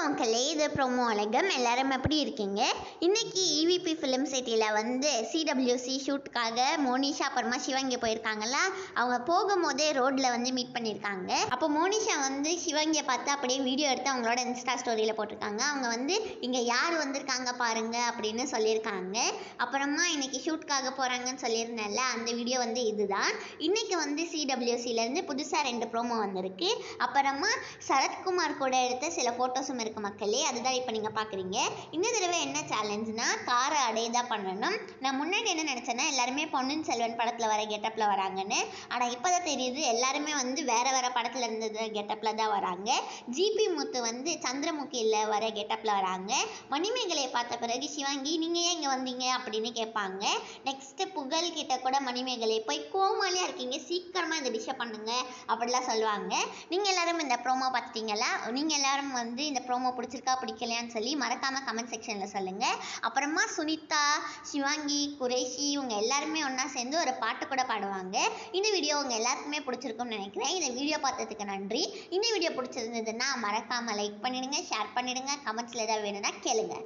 வணக்கம் மக்களே இது ப்ரோமோ அழகம். எல்லாரும் எப்படி இருக்கீங்க? இன்னைக்கு இவிபி ஃபிலிம் சிட்டியில் வந்து சிடபிள்யூசி ஷூட்டுக்காக மோனிஷா அப்புறமா சிவங்கி போயிருக்காங்கல்ல அவங்க போகும்போதே ரோட்டில் வந்து மீட் பண்ணியிருக்காங்க அப்போ மோனிஷா வந்து சிவங்கியை பார்த்து அப்படியே வீடியோ எடுத்து அவங்களோட இன்ஸ்டா ஸ்டோரியில் போட்டிருக்காங்க. அவங்க வந்து இங்கே யார் வந்திருக்காங்க பாருங்க அப்படின்னு சொல்லியிருக்காங்க. அப்புறமா இன்னைக்கு ஷூட்காக போகிறாங்கன்னு சொல்லியிருந்தேன்ல அந்த வீடியோ வந்து இதுதான். இன்னைக்கு வந்து சிடபிள்யூசிலேருந்து புதுசாக ரெண்டு ப்ரோமோ வந்திருக்கு. அப்புறமா சரத்குமார் கூட எடுத்த சில ஃபோட்டோஸும் இருக்குது மக்களே அதுதான் இப்போ நீங்கள் பார்க்குறீங்க இந்த தடவை என்ன சேலஞ்சுனா காரை அடையதான் பண்ணணும். நான் முன்னாடி என்ன நினச்சேன்னா எல்லாருமே பொன்னின் செல்வன் படத்தில் வர கெட்டப்பில் வராங்கன்னு. ஆனால் இப்போ தான் தெரியுது எல்லாருமே வந்து வேற வேற படத்தில் இருந்தது கெட்டப்பில் தான் வராங்க. ஜிபி முத்து வந்து சந்திரமுகியில் வர கெட்டப்பில் வராங்க. மணிமேகலையை பார்த்த பிறகு சிவாங்கி நீங்கள் ஏன் இங்கே வந்தீங்க? அப்படின்னு கேட்பாங்க. நெக்ஸ்ட்டு புகழ் கிட்ட கூட மணிமேகலை போய் கோமாலியாக இருக்கீங்க சீக்கிரமாக இந்த டிஷ்ஷை பண்ணுங்க அப்படிலாம் சொல்லுவாங்க. நீங்கள் எல்லாரும் இந்த ப்ரோமோ பார்த்துட்டீங்களா நீங்கள் எல்லாரும் வந்து இந்த ப்ரோமோ பிடிச்சிருக்கா பிடிக்கலையான்னு சொல்லி மறக்காமல் கமெண்ட் செக்ஷனில் சொல்லுங்கள் அப்புறமா சுனிதா சிவாங்கி குரேஷி இவங்க எல்லாருமே ஒன்றா சேர்ந்து ஒரு பாட்டு கூட பாடுவாங்க. இந்த வீடியோ உங்கள் எல்லாருக்குமே பிடிச்சிருக்கும்னு நினைக்கிறேன். இந்த வீடியோ பார்த்ததுக்கு நன்றி. இந்த வீடியோ பிடிச்சிருந்ததுன்னா மறக்காமல் லைக் பண்ணிடுங்க ஷேர் பண்ணிடுங்க. கமெண்ட்ஸில் ஏதாவது வேணும்னா கேளுங்க.